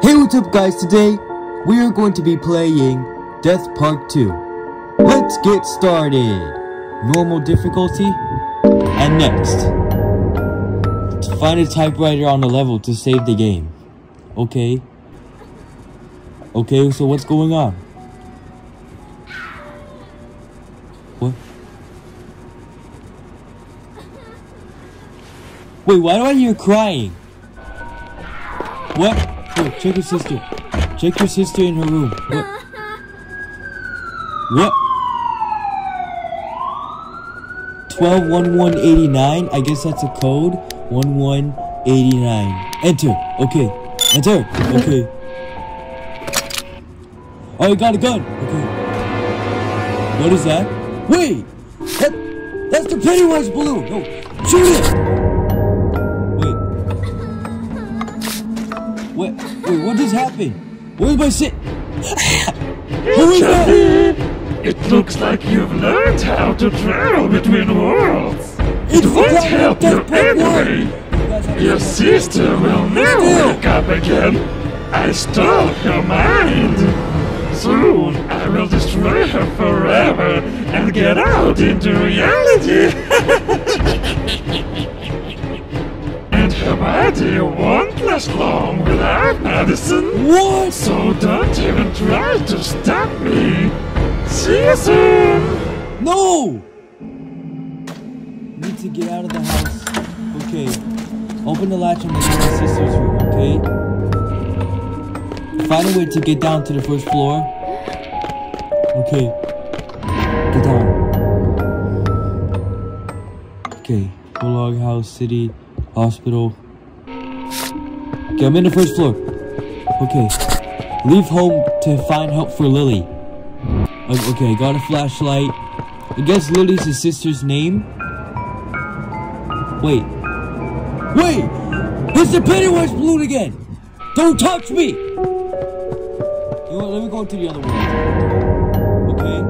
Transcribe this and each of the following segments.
Hey what's up guys, today we are going to be playing Death Park 2. Let's get started. Normal difficulty. And next. To find a typewriter on the level to save the game. Okay. Okay, so what's going on? What? Wait, why do I hear crying? What? Check your sister. Check your sister in her room. What? What? 121189? I guess that's a code. 1189. Enter. Okay. Enter. Okay. Oh, you got a gun. Okay. What is that? Wait! That, that's the Pennywise balloon! No! Shoot it! Wait. Wait, wait, what just happened? Where's my sit? Who is that? It looks like you've learned how to travel between worlds. It It's won't help you anyway. You guys have Your sister will never wake up again. I stole her mind. Soon I will destroy her forever and get out into reality. and her body won't last long without medicine. What? So don't even try to stop me. See you soon. No! Need to get out of the house. Okay. Open the latch on the little sister's room, okay? Find a way to get down to the first floor. Okay. Get down. Okay. Bulldog House, City, Hospital. Okay, I'm in the first floor. Okay. Leave home to find help for Lily. Okay, got a flashlight. I guess Lily's his sister's name. Wait. Wait! Mr. Pennywise balloon again! Don't touch me! You know what, let me go to the other world. Okay?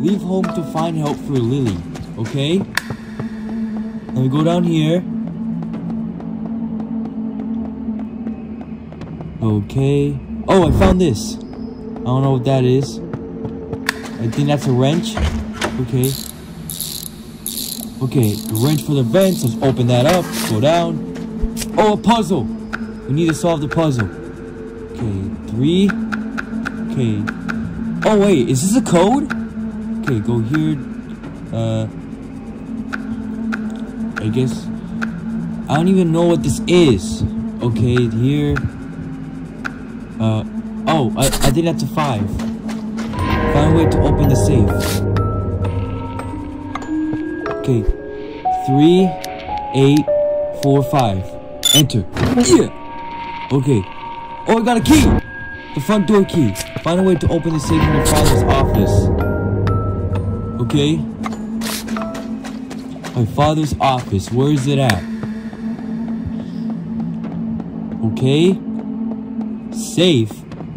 Leave home to find help for Lily. Okay? Let me go down here. Okay. Oh, I found this. I don't know what that is. I think that's a wrench. Okay. Okay, the wrench for the vents. Let's open that up. Go down. Oh, a puzzle. We need to solve the puzzle. Okay, three. Okay. Oh, wait. Is this a code? Okay, go here. Uh. I guess. I don't even know what this is. Okay, here. Uh. Oh, I, I think that's a five. Find a way to open the safe. Okay. Three, eight, four, five. Enter. Yeah. Okay. Oh, I got a key. The front door key. Find a way to open the safe in your father's office. Okay. My father's office. Where is it at? Okay. Safe.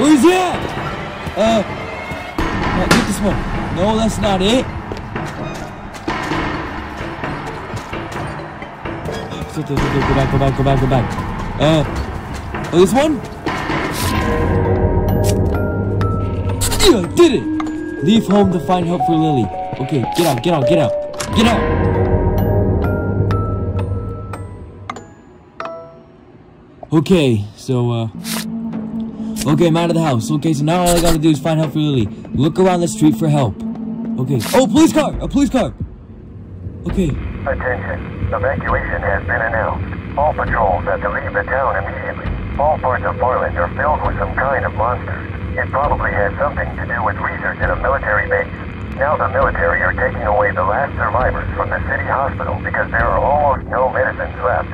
Where's he at? Uh. uh, Get this one. No, that's not it. Go back, go back, go back, go back. Uh. Oh, this one? Yeah, I did it! Leave home to find help for Lily. Okay, get out, get out, get out. Get out! Okay, so, uh... Okay, I'm out of the house. Okay, so now all I gotta do is find help for Lily. Look around the street for help. Okay. Oh, police car! A police car! Okay. Attention. Evacuation has been announced. All patrols have to leave the town immediately. All parts of Portland are filled with some kind of monsters. It probably has something to do with research at a military base. Now the military are taking away the last survivors from the city hospital because there are almost no medicines left.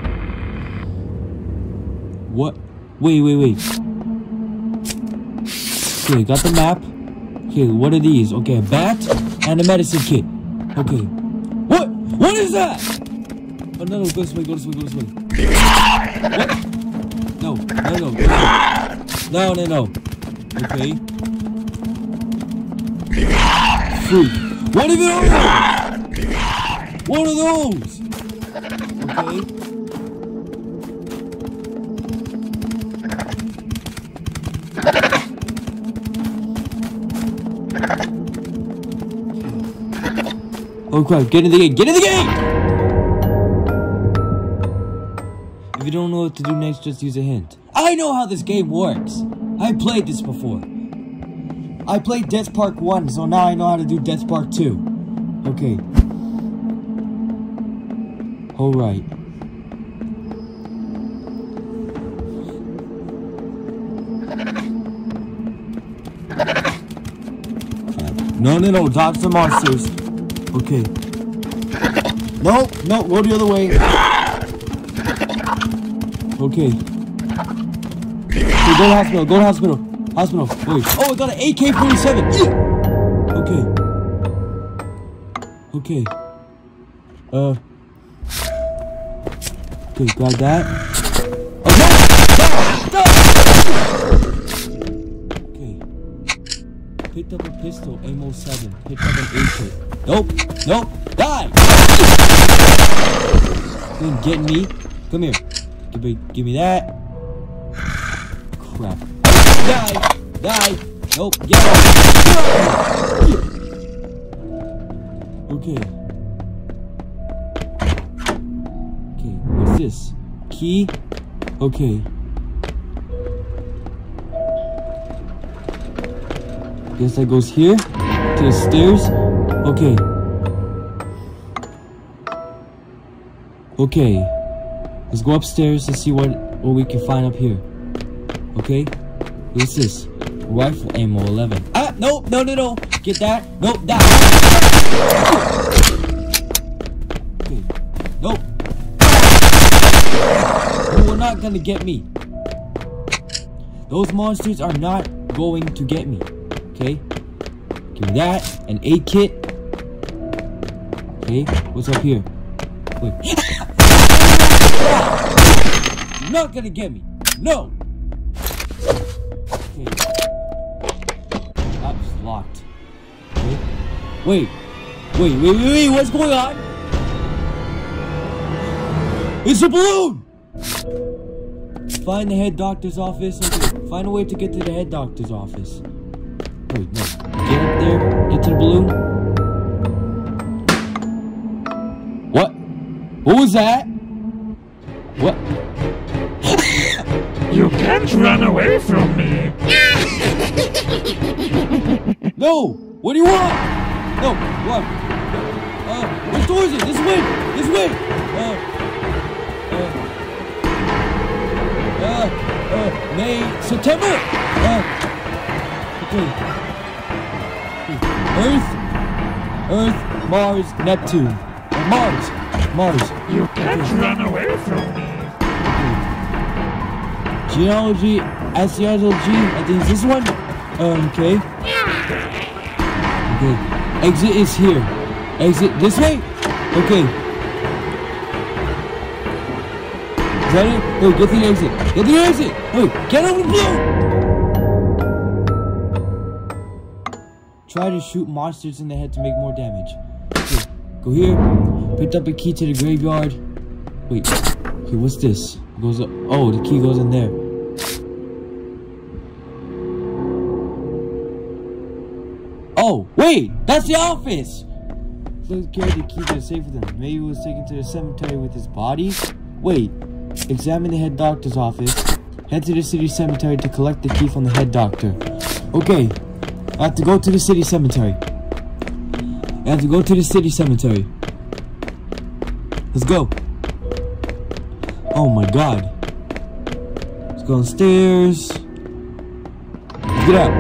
What? Wait, wait, wait. Okay, got the map. Okay, what are these? Okay, a bat and a medicine kit. Okay. What? What is that? Oh, no, no, go this way, go this way, go this way. What? No, no, no. No, no, no. Okay. Fruit. What are those? What are those? Okay. Oh crap, get in the gate, get in the gate! If you don't know what to do next, just use a hint. I know how this game works! I played this before. I played Death Park 1, so now I know how to do Death Park 2. Okay. Alright. No, no, no, dodge the monsters. Okay. No, no, go the other way. Okay. Okay, go to hospital, go to hospital. Hospital, wait. Oh, I got an AK-47. Yeah. Okay. Okay. Uh. Okay, grab that. Picked up a pistol, ammo 7. Picked up an AK. Nope, nope, die! Then get me. Come here. Give me, give me that. Crap. Die! Die! Nope! Okay. Okay, what's this? Key? Okay. Guess that goes here to the stairs. Okay. Okay. Let's go upstairs and see what what we can find up here. Okay. What's this? Rifle ammo 11. Ah, no, no, no, no. Get that. Nope, that. Okay. Nope. You are not gonna get me. Those monsters are not going to get me. Okay? Give me that. An A kit. Okay, what's up here? Wait. Not gonna get me. No! Okay. That's locked. Okay. Wait. Wait, wait, wait, wait, what's going on? It's a balloon! Find the head doctor's office. Okay. Find a way to get to the head doctor's office. Wait, no. Get up there. Get to the balloon. What? What was that? What? You can't run away from me. No! What do you want? No, what? Uh, which door is it? This way! This way! Uh, uh, uh, uh, May, September! Uh, okay. Earth, Earth, Mars, Neptune. Mars, Mars. You can't run away from me. Geology, Astrobiology, I think it's this one. Um, okay. Okay. Exit is here. Exit this way? Okay. Is that it? Oh, get the exit. Get the exit! Oh, get over the blue! Try to shoot monsters in the head to make more damage. Okay, go here. Picked up a key to the graveyard. Wait. Okay, what's this? It goes up. Oh, the key goes in there. Oh, wait! That's the office! Let's carry the key to safe with him. Maybe he was taken to the cemetery with his body? Wait. Examine the head doctor's office. Head to the city cemetery to collect the key from the head doctor. Okay. I have to go to the city cemetery. I have to go to the city cemetery. Let's go. Oh my god. Let's go downstairs. Get out.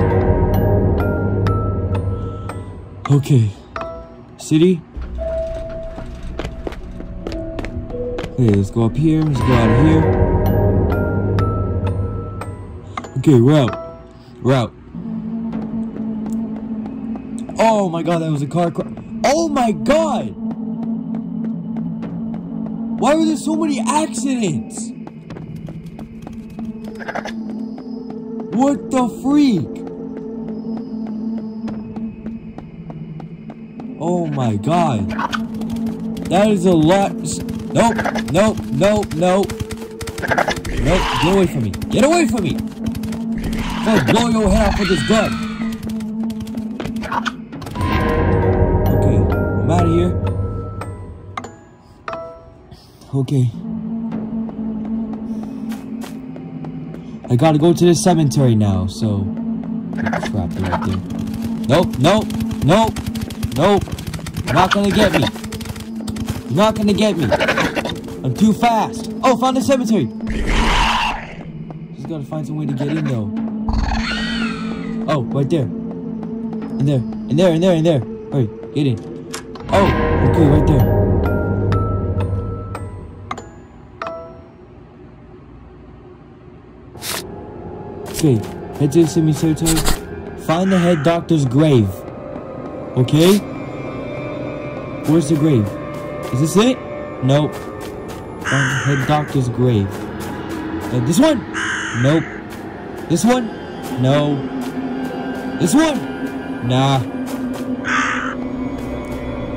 Okay. City. Okay, let's go up here. Let's go out of here. Okay, we're out. We're out. Oh my god, that was a car crash. Oh my god! Why were there so many accidents? What the freak? Oh my god. That is a lot. Nope, nope, nope, nope. Nope, get away from me. Get away from me! I'll blow your head off with this gun. Okay. I gotta go to the cemetery now, so. Crap, right there. Nope, nope, nope, nope. You're not gonna get me. You're not gonna get me. I'm too fast. Oh, found the cemetery. Just gotta find some way to get in though. Oh, right there. In there, in there, in there, in there. Hurry, get in. Oh, okay, right there. Okay, head to the cemetery. Find the head doctor's grave. Okay? Where's the grave? Is this it? Nope. Find head doctor's grave. Uh, this one? Nope. This one? No. This one? Nah.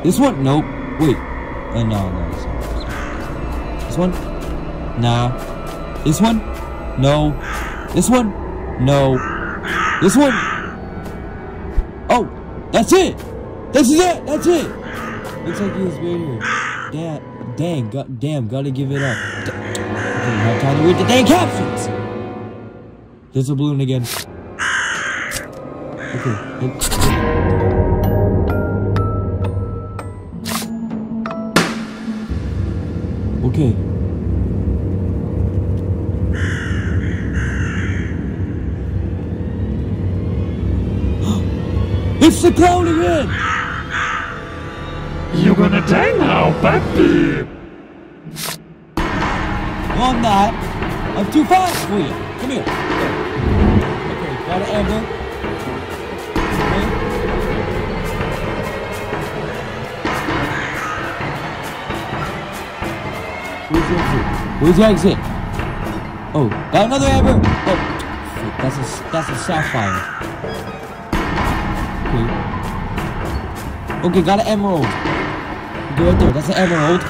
This one? Nope. Wait. Uh, no, no. This one. This one? Nah. This one? No. This one? No. This one? Oh, that's it. This is it. That's it. Looks like he was right here. Dang, dang, god, damn, gotta give it up. D- okay, have time to read the dang captions. There's a balloon again. Okay. Okay. It's the again! You're gonna die now, puppy! No, I'm not. I'm too fast for you. Come here. Okay, got an amber. Okay. Where's the exit? Where's the exit? Oh, got another amber. Oh, shit, that's a that's a sapphire. Okay. Got an emerald. Okay, right there. That's an emerald.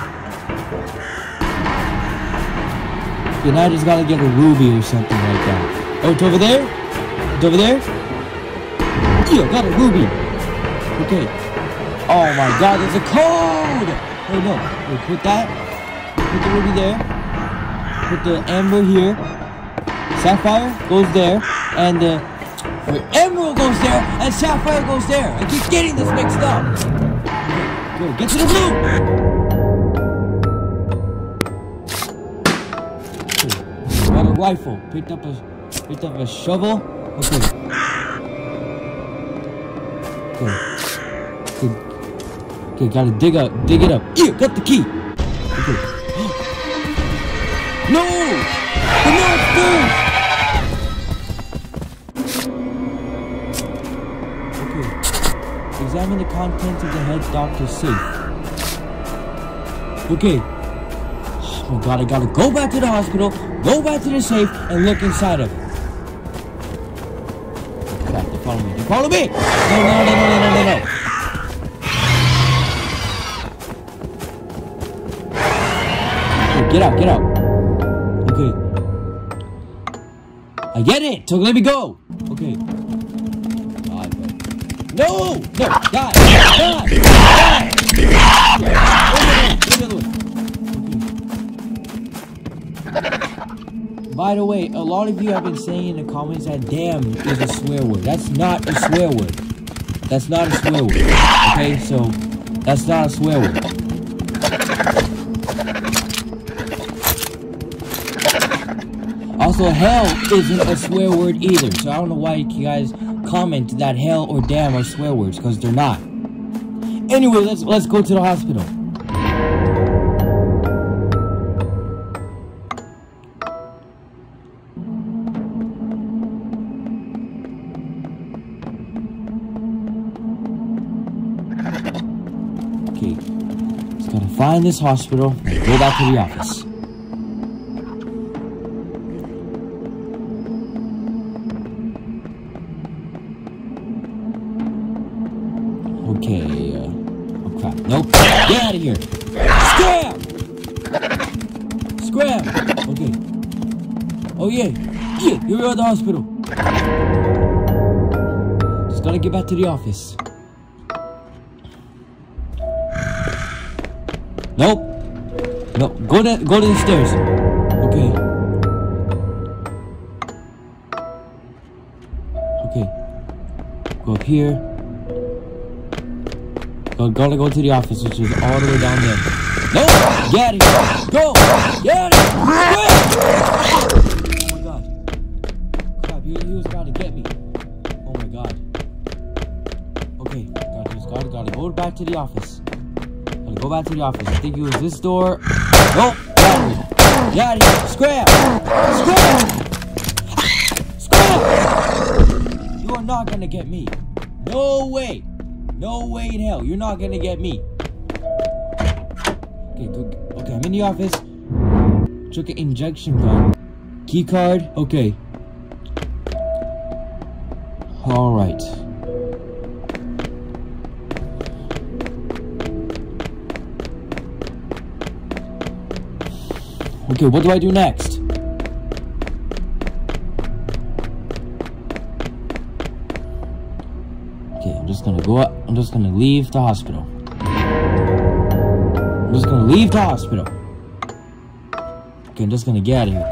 Okay, now I just gotta get a ruby or something like that. Oh, it's over there? It's over there? Yeah, got a ruby. Okay. Oh my god, there's a code! Oh no. Wait, put that. Put the ruby there. Put the amber here. Sapphire goes there. And the wait, emerald goes there. And sapphire goes there. I keep getting this mixed up. Go, get to the blue! Got a rifle. Picked up a picked up a shovel. Okay. Okay. Okay. Okay, gotta dig up dig it up. Yeah, got the key. Okay. no! The monsters! Examine the contents of the head doctor's safe. Okay. Oh my god, I gotta go back to the hospital, go back to the safe, and look inside of it. Crap, they follow me. They follow me! No, no, no, no, no, no, no, no. Get out, get out. Okay. I get it! So let me go! Okay. God. No! No! By the way, a lot of you have been saying in the comments that damn is a swear word. That's not a swear word. That's not a swear word. Okay, so that's not a swear word. Also, hell isn't a swear word either, so I don't know why you guys comment that hell or damn are swear words, because they're not. Anyway, let's let's go to the hospital. Okay, just gotta find this hospital and go back to the office. Okay, uh, oh crap, nope, get out of here! Scram! Scram! Okay. Oh yeah, yeah, you're at the hospital. Just gotta get back to the office. Nope. No, go to go to the stairs. Okay. Okay. Go up here. Go, gotta go to the office, which is all the way down there. No! Get here! Go! Get ah! of! Quick! Oh my god. Crap, he, he was about to get me. Oh my god. Okay, gotta, just gotta, gotta go back to the office. Gotta go back to the office. I think it was this door. Nope! Get here! Get here! Scram! Scram! Scram! You are not gonna get me. No way! No way in hell. You're not gonna get me. Okay, okay, I'm in the office. Took an injection gun. Key card. Okay. All right. Okay, what do I do next? Okay, I'm just gonna go up. I'm just gonna leave the hospital. I'm just gonna leave the hospital. Okay, I'm just gonna get out of here.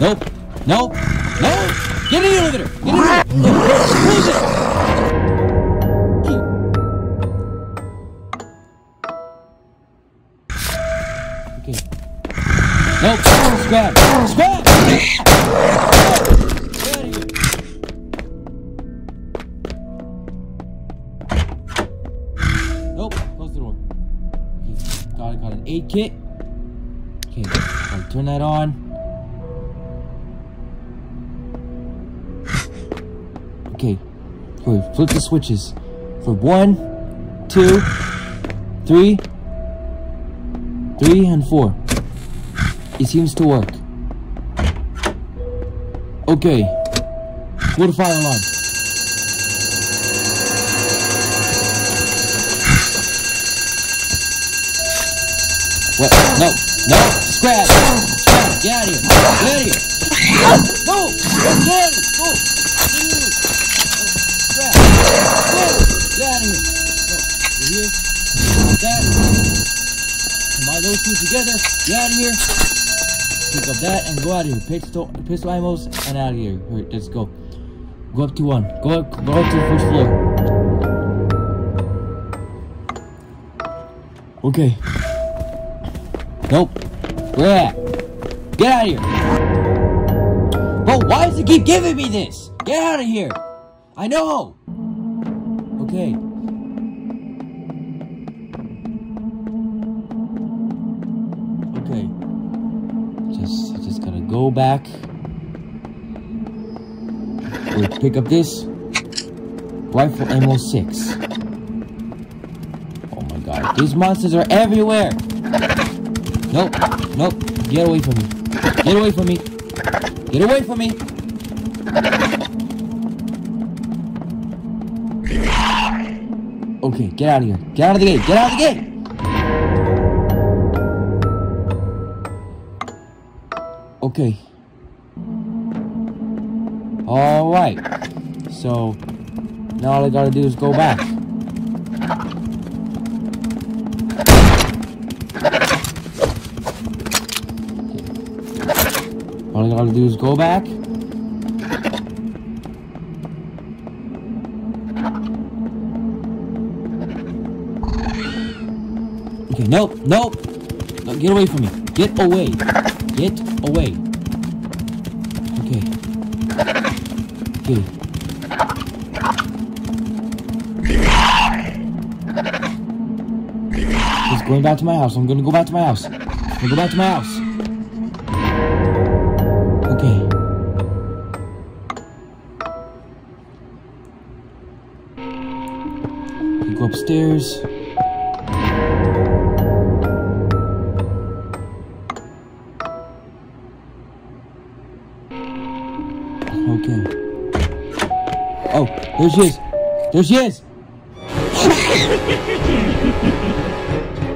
Nope. Nope. Nope. Get in the elevator. Get in the elevator. Close it. That on. Okay. Okay. Flip the switches. For one, two, three, three, and four. It seems to work. Okay. Go to fire alarm. What? No, no, scrap, get out of here, get out of here. No, get out of here, go, scrap, go, get out of here. No, you're here, like that. Combine those two together, get out of here. Pick up that and go out of here. Pistol, pistol ammos and out of here. Alright, let's go. Go up to one. Go up, go up to the first floor. Okay. Nope. Where? Get out of here. Bro, why does it keep giving me this? Get out of here. I know. Okay. Okay. Just, just gotta go back. Pick up this. Rifle ammo 6. Oh my god. These monsters are everywhere. Nope. Nope. Get away from me. Get away from me. Get away from me. Okay, get out of here. Get out of the gate. Get out of the gate. Okay. Alright. So, now all I gotta do is go back. all to do is go back. Okay, nope, nope. No, get away from me. Get away. Get away. Okay. Okay. Just going back to my house. I'm gonna go back to my house. I'm gonna go back to my house. Upstairs. Okay. Oh, there she is. There she is.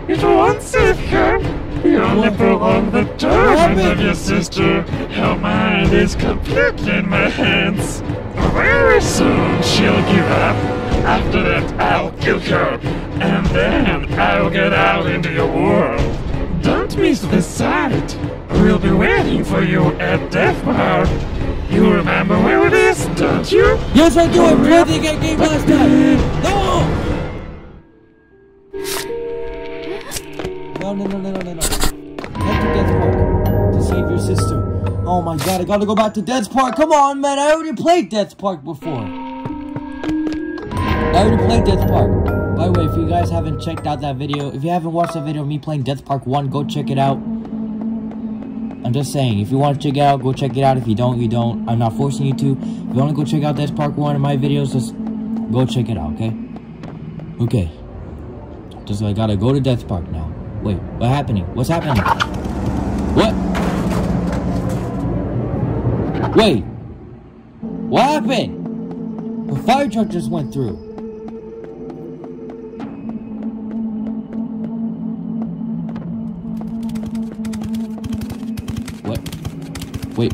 It won't save her. You only prolong the torment of your sister. Her mind is completely in my hands. Very soon she'll give up. After that, I'll kill her. And then I'll get out into your world. Don't miss the sight. We'll be waiting for you at Death Park. You remember where it is, don't you? Yes, I do. I played the game last time. No. No, no, no, no, no, no, no. Head to Death Park to save your sister. Oh my god, I gotta go back to Death Park. Come on, man. I already played Death Park before. I already played Death Park. By the way, if you guys haven't checked out that video, if you haven't watched that video of me playing Death Park 1, go check it out. I'm just saying, if you want to check it out, go check it out. If you don't, you don't. I'm not forcing you to. If you want to go check out Death Park 1 of my videos, just go check it out, okay? Okay. Just I gotta go to Death Park now. Wait, what's happening? What's happening? What? Wait. What happened? The fire truck just went through. Wait.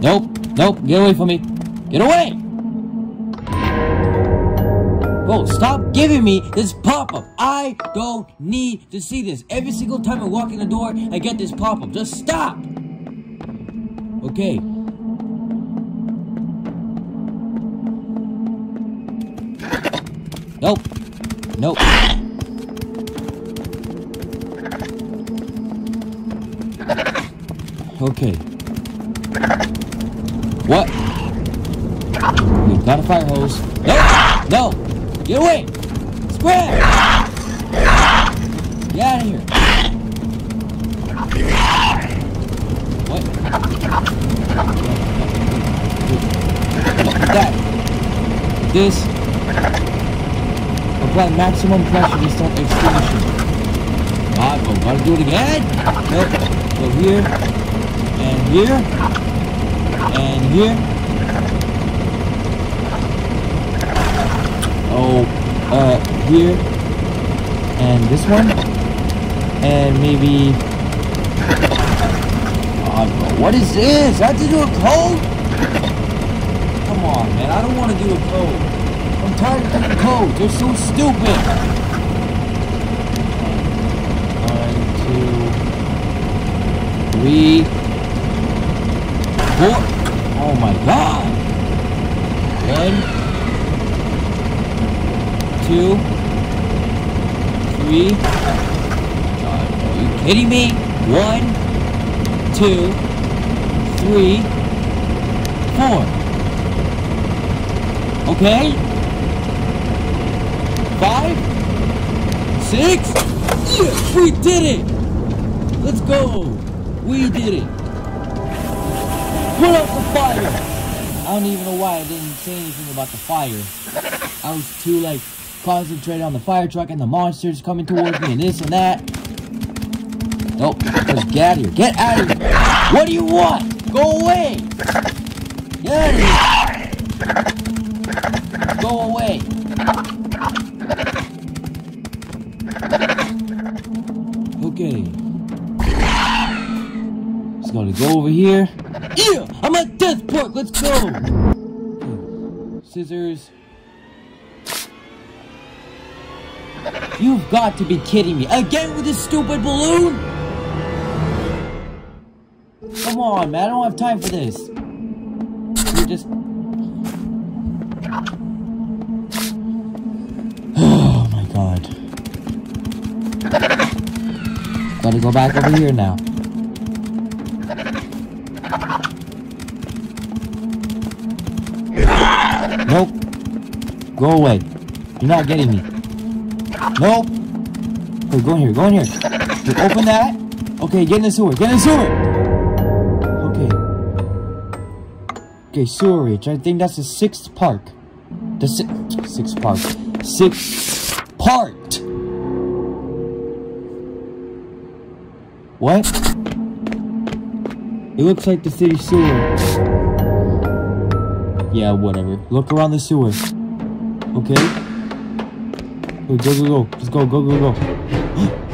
Nope. Nope. Get away from me. Get away! Whoa, stop giving me this pop-up. I don't need to see this. Every single time I walk in the door, I get this pop-up. Just stop! Okay. Nope. Nope. Okay. What? We've got a fire hose. No! No! Get away! Scram! Get out of here! What? That. This. Apply maximum pressure to start extinguishing. God, go. Gotta do it again? Nope. Go here. Here. And here. Oh, uh, here. And this one. And maybe... What is this? I have to do a code? Come on, man. I don't want to do a code. I'm tired of doing codes. They're so stupid. One, two, three, four. Oh my god. One, two, three. God, are you kidding me? One, two, three, four. Okay? Five, six. Yes, we did it! Let's go! We did it! Put out the fire! I don't even know why I didn't say anything about the fire. I was too, like, concentrated on the fire truck and the monsters coming towards me and this and that. Nope, just get out of here. Get out of here! What do you want? Go away! Get out of here! Go away! Okay. Just gotta go over here. Yeah! Let's go! Scissors. You've got to be kidding me. Again with this stupid balloon? Come on, man. I don't have time for this. You just... Oh my god. Gotta go back over here now. Go away. You're not getting me. Nope. Okay, go in here. Go in here. Okay, open that. Okay, get in the sewer. Get in the sewer. Okay. Okay, sewerage. I think that's the sixth park. The si sixth park. Sixth part. What? It looks like the city sewer. Yeah, whatever. Look around the sewer. Okay? Go, go, go, go. Just go, go, go, go.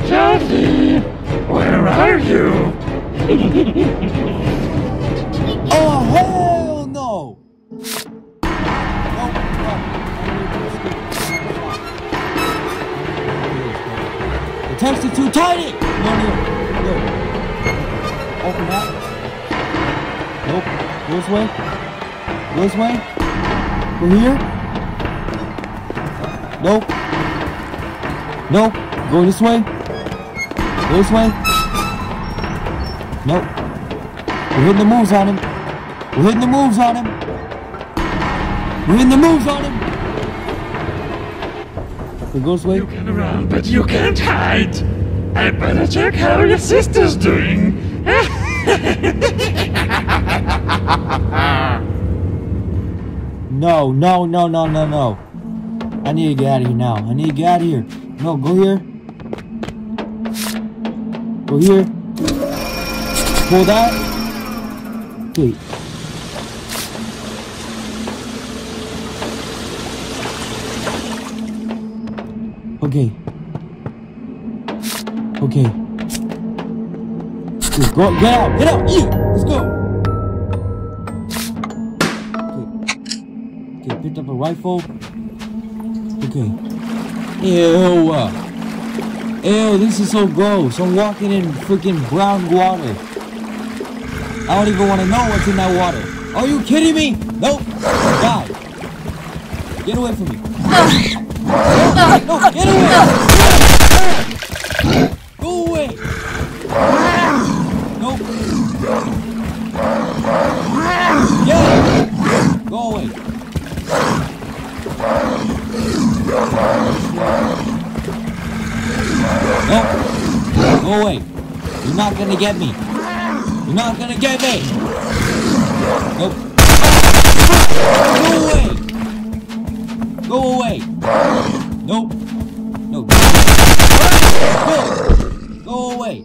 Kathy, where are you? Oh, hell no! The text is too tiny! No, no, no. Open that. Nope. Go this way. Go this way. Go here. Nope. No. Go this way. Go this way. Nope. We're hitting the moves on him. We're hitting the moves on him. We're hitting the moves on him. Go this way. You can run, but you can't hide. I better check how your sister's doing. No, no, no, no, no, no. I need to get out of here now. I need to get out of here. No, go here. Go here. Pull that. Okay. Okay. Okay. Okay, go, get out, get out, yeah, let's go. Okay. Okay, picked up a rifle. Okay. Ew. Uh, ew, this is so gross. I'm walking in freaking brown water. I don't even want to know what's in that water. Are you kidding me? Nope. Die. Get away from me. No, no, get away. Go away. Nope. Yeah. Go away. Nope. Go away. You're not gonna get me. You're not gonna get me. Nope. Go away. Go away. Nope. No. Go. Go away.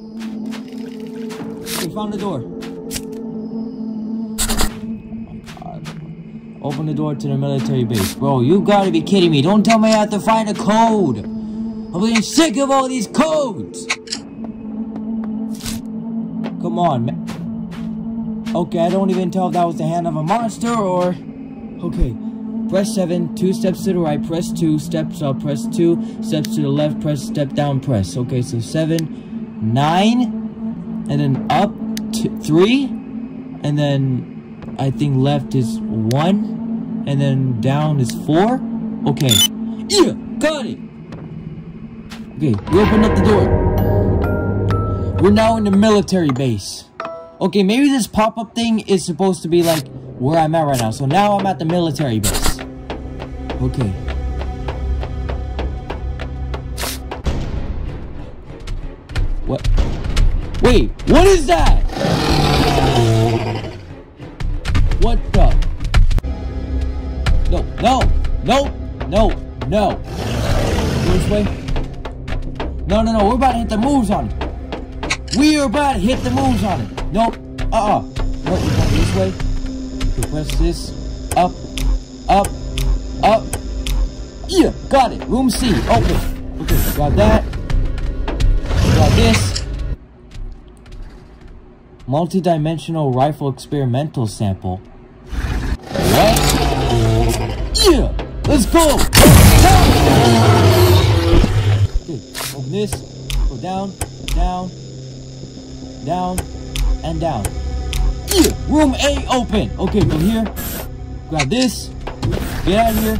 Okay, found the door. Oh, Open the door to the military base. Bro, you gotta be kidding me. Don't tell me I have to find a code. I'm getting sick of all these codes. Come on. Okay, I don't even tell if that was the hand of a monster or... Okay. Press 7, 2 steps to the right, press 2, steps up, press 2, steps to the left, press step down, press. Okay, so 7, 9, and then up, t 3, and then I think left is 1, and then down is 4. Okay. Yeah, got it! Okay, we open up the door. We're now in the military base. Okay, maybe this pop-up thing is supposed to be like where I'm at right now. So now I'm at the military base. Okay. What? Wait, what is that? What the? No, no, no, no, no. This way? No, no, no, we're about to hit the moves on it. We are about to hit the moves on it. Nope. Uh-uh. No, we're going this way. Press this. Up. Up. Up. Yeah, got it. Room C, open. Okay, got that. Got this. Multi-dimensional rifle experimental sample. What? Yeah! Let's go! Okay, open this. Go down, down, down, and down. Room A open! Okay, from here. Grab this. Get out of here.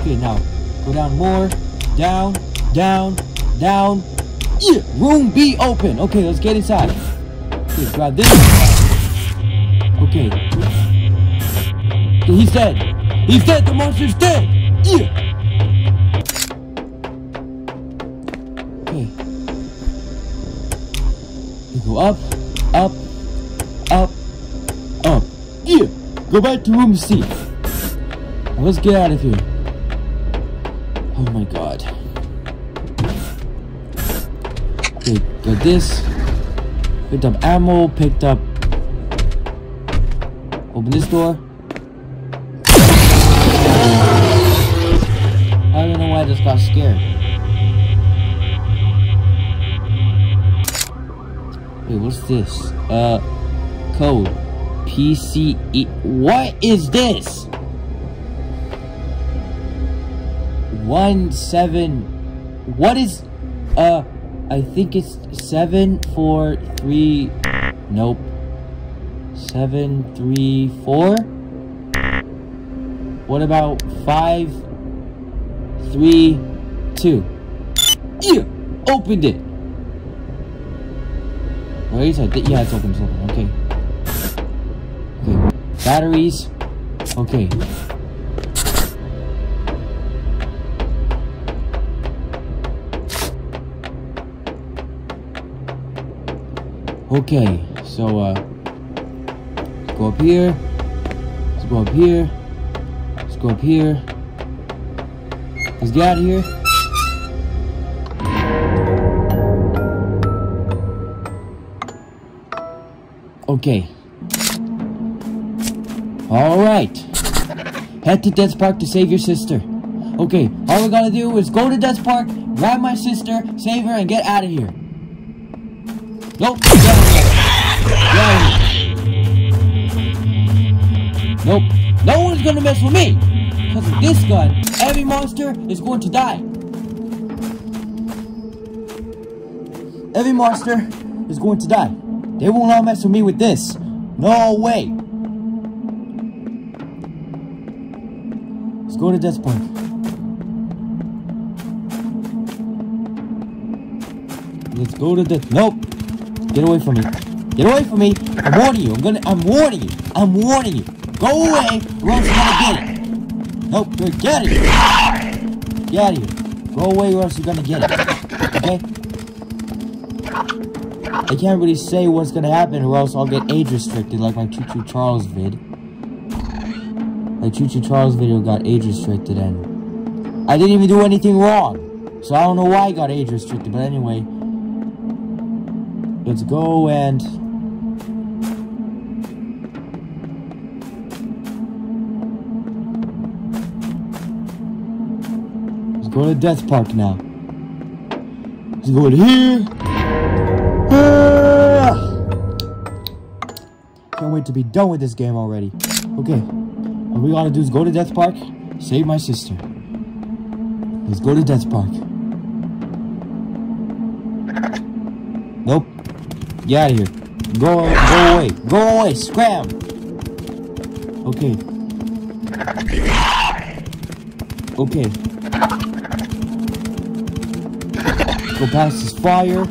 Okay, now go down more. Down, down, down. Yeah! Room B open. Okay, let's get inside. Okay, grab this. Okay. Okay, he's dead. He's dead. The monster's dead. Yeah. You go up, up, up, up. Yeah. Go back to room C. Let's get out of here. Oh my god. Okay, got this. Picked up ammo, picked up. Open this door. What's this? Uh, code. PCE. What is this? One seven. What is? Uh, I think it's seven four three. Nope. Seven three four. What about five three two? Yeah, opened it. Yeah, it's open. It's open. Okay. Okay. Batteries. Okay. Okay, so uh let's go up here. Let's go up here. Let's go up here. Let's get out of here. Okay. Alright. Head to Death Park to save your sister. Okay, all we gotta do is go to Death Park, grab my sister, save her, and get out of here. Nope. Get out of here. Get out of here. Nope. No one's gonna mess with me. Because with this gun, every monster is going to die. Every monster is going to die. They will not mess with me with this. No way. Let's go to Death Point. Let's go to the. Nope. Get away from me. Get away from me. I'm warning you. I'm gonna. I'm warning you. I'm warning you. Go away, or else you're gonna get it. Nope. You're get it. Get out of here. Go away, or else you're gonna get it. Okay. I can't really say what's gonna happen, or else I'll get age restricted, like my Choo Choo Charles vid. My Choo Choo Charles video got age restricted, and I didn't even do anything wrong. So I don't know why I got age restricted, but anyway. Let's go and... Let's go to Death Park now. Let's go to here. Can't wait to be done with this game already. Okay. What we gotta do is go to Death Park, save my sister. Let's go to Death Park. Nope. Get out of here. Go, go away. Go away. Scram. Okay. Okay. Go past this fire.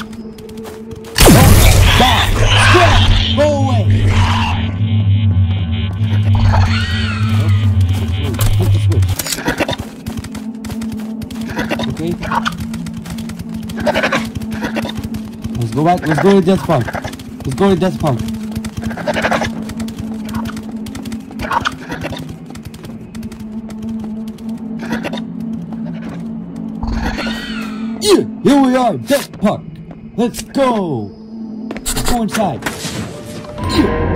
Let's go back. Let's go to Death Park. Let's go to Death Park. Yeah, here we are, Death Park. Let's go. Let's go inside. Yeah.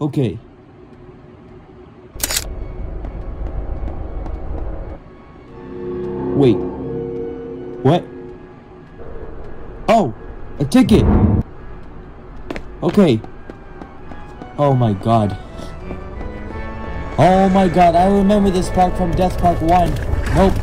Okay. Ticket. Okay. Oh my god. Oh my god, I remember this park from Death Park 1. Nope.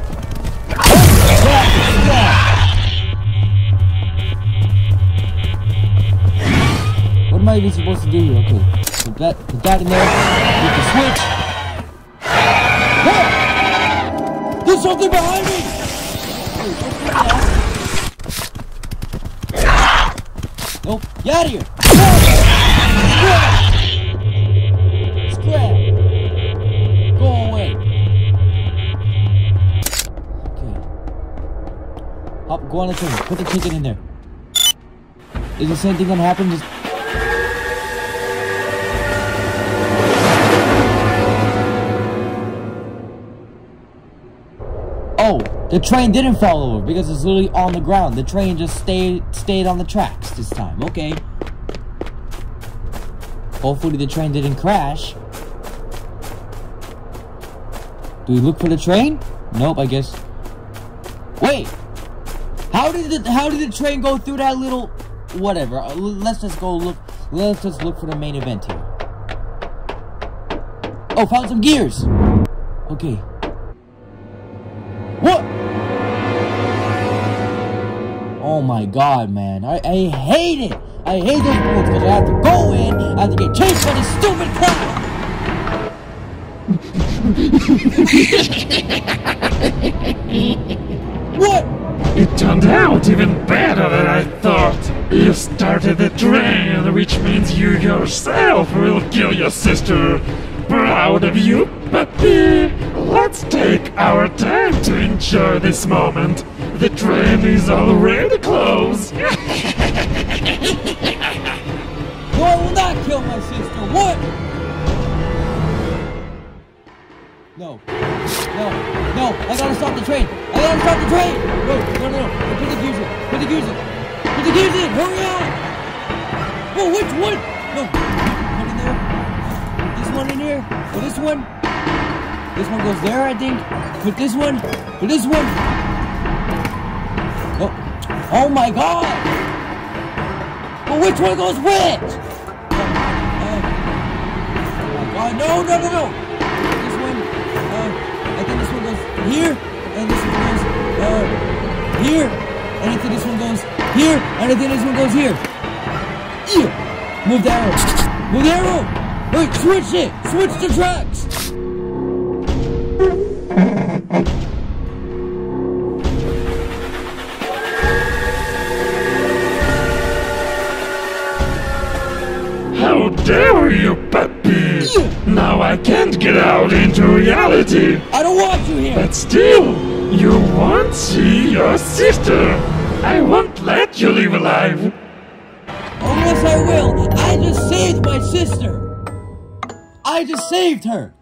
What am I even supposed to do here? Okay. Put that, put that in there. Hit the switch. Ah! There's something behind me! out of here! Go away! Okay. Up, go on the train. Put the ticket in there. Is the same thing gonna happen? Just oh, The train didn't fall over because it's literally on the ground. The train just stayed stayed on the tracks this time. Okay. Hopefully the train didn't crash. Do we look for the train? Nope, I guess. Wait. How did the how did the train go through that little whatever? uh, Let's just go look. Let's just look for the main event here. Oh, found some gears. Okay. What? Oh my god, man. I, I hate it. I hate those bullets because I have to go in, I have to get chased by this stupid crowd. what? It turned out even better than I thought. You started the train, which means you yourself will kill your sister. Proud of you, puppy. Let's take our time to enjoy this moment. The train is already closed. Put this one. Put this one. Oh. Oh my god. But which one goes which? Oh my god, no, no, no, no! This one, uh, I think this one goes here, and this one goes, uh, here, and I think this one goes here, and I think this one goes here. Yeah! Move the arrow! Move the arrow! Wait, switch it! Switch the tracks! Reality. I don't want you here! But still, you won't see your sister. I won't let you live alive. Oh yes I will! I just saved my sister! I just saved her!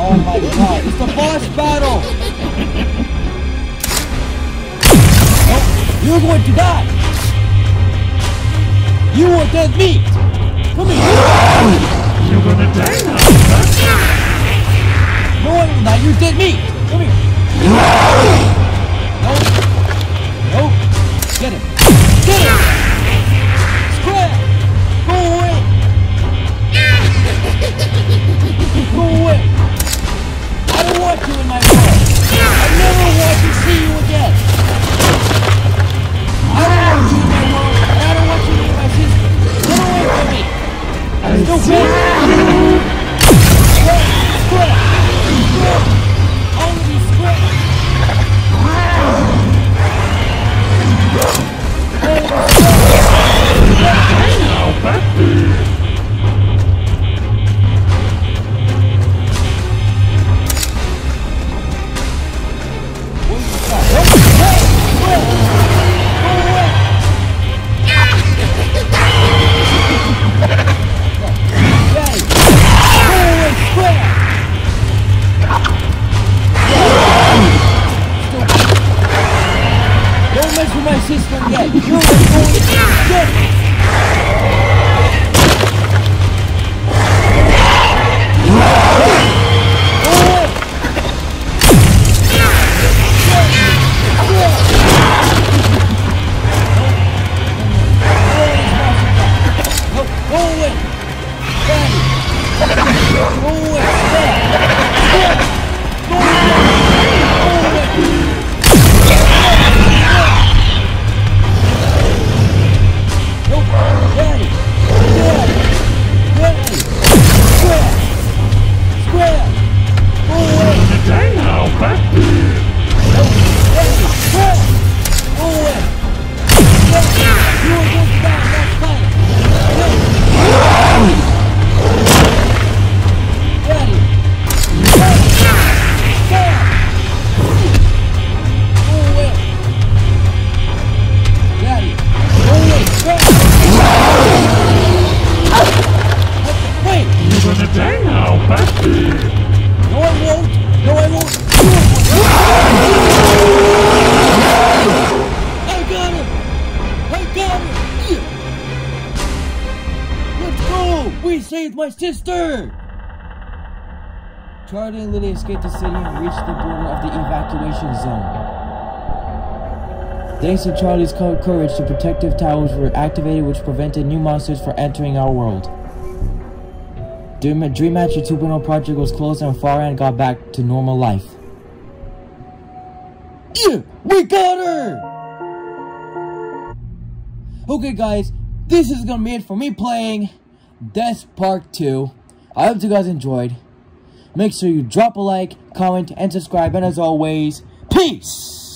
Oh my god, it's the boss battle! Oh, you're going to die! You are dead meat! Come here! You're gonna die now. No, I you're dead meat! Come here! Nope. Nope. Get him! Get him! Scrap! Go away! Go away! I don't want you in my world! I never want to see you again! I don't want you in my world, I don't want you near my sister! Get away from me! Stupid! Scrap! Scrap! My sister! Charlie and Lily escaped the city and reached the border of the evacuation zone. Thanks to Charlie's courage, the protective towers were activated, which prevented new monsters from entering our world. Dream, Dream Matcher 2.0 project was closed and Faran got back to normal life. Yeah, we got her! Okay, guys, this is gonna be it for me playing Death Park 2. I hope you guys enjoyed. Make sure you drop a like, comment, and subscribe, and as always, peace!